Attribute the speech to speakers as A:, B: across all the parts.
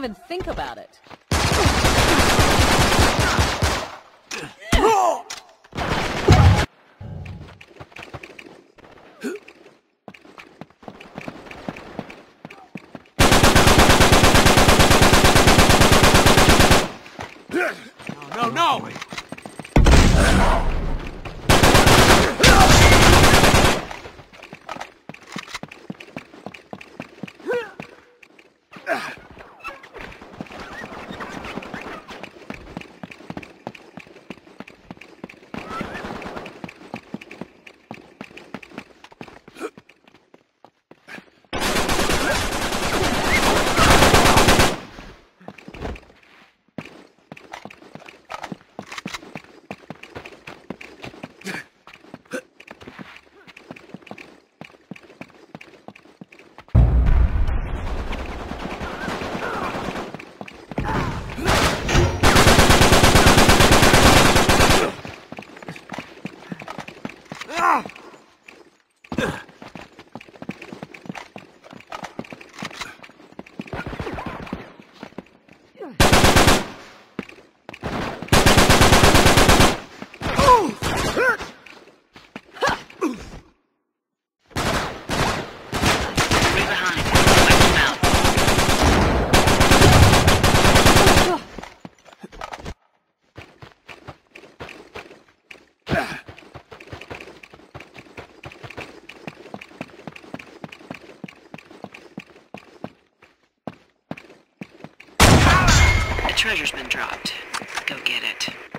A: Even think about it.
B: No, no!
C: Three treasure's been dropped. Go get it.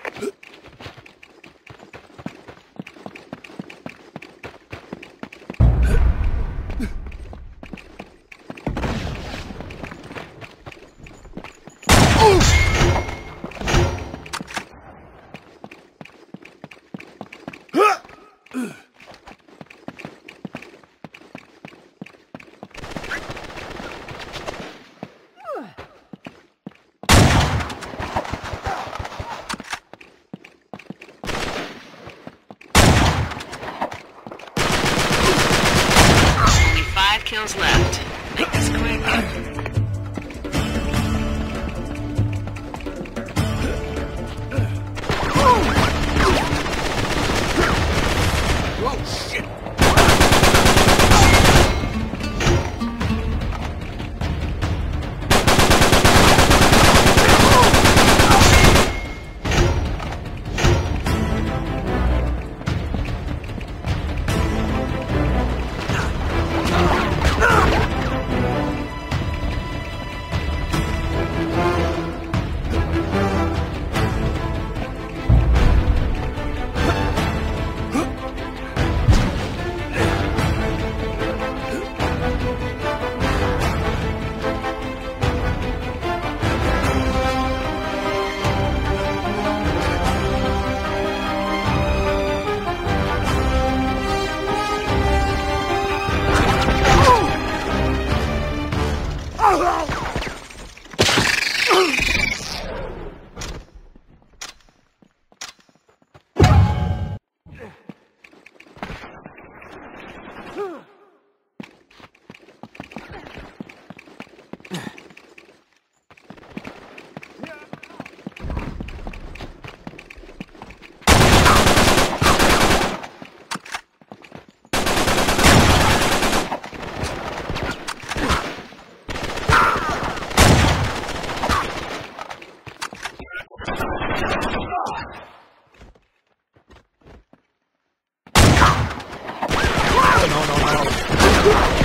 C: Five left. Make this quick.
B: Wow.